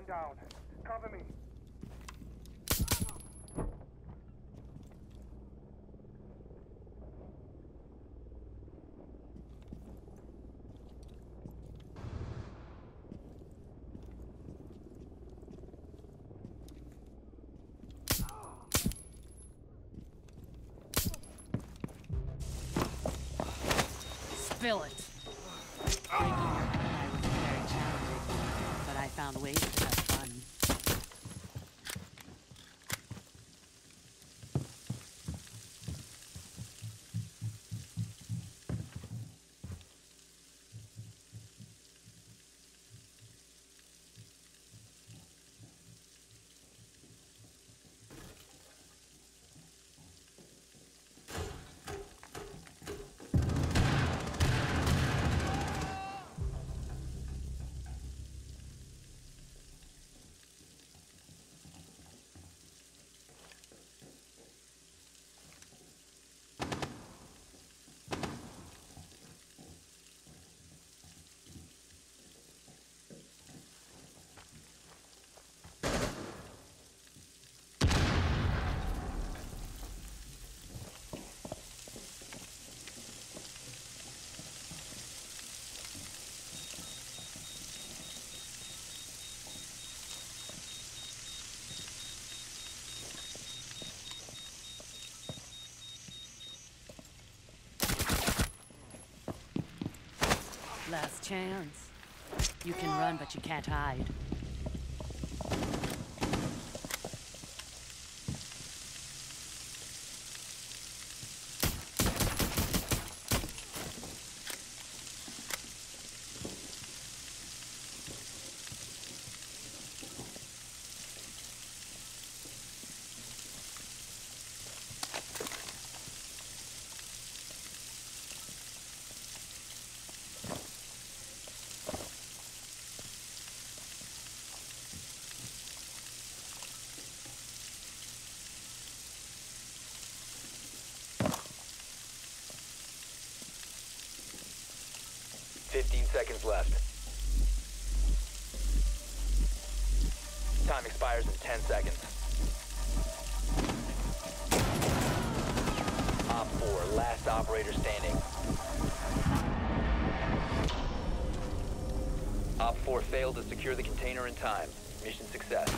Man down. Cover me. Spill it. Breaking found ways to have Last chance. You can run, but you can't hide. Fifteen seconds left. Time expires in ten seconds. Op 4, last operator standing. Op 4 failed to secure the container in time. Mission success.